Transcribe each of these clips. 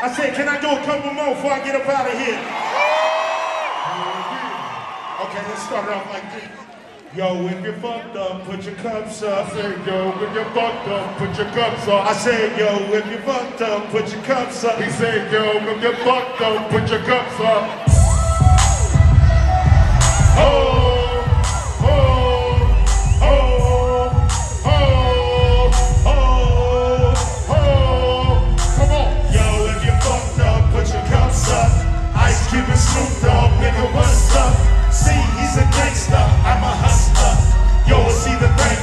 I said, can I do a couple more before I get up out of here? Okay, let's start it off like this. Yo, if you're fucked up, put your cups up. I said, yo, if you're fucked up, put your cups up. I said, yo, if you're fucked up, put your cups up. He said, yo, if you're fucked up, put your cups up. Oh! Snoop Dogg, nigga, what's up? See, he's a gangster, I'm a hustler. Yo, see the thing.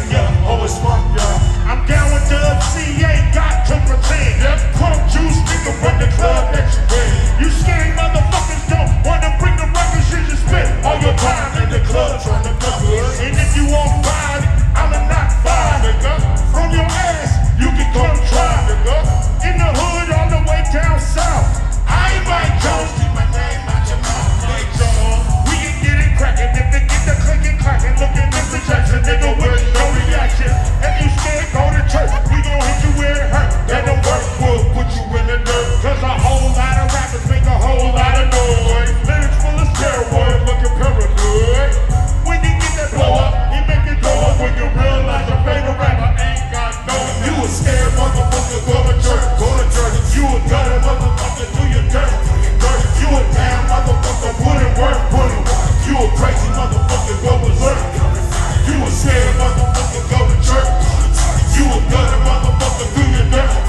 a scared motherfucker, go to church. You a gutter motherfucker, do your dirt.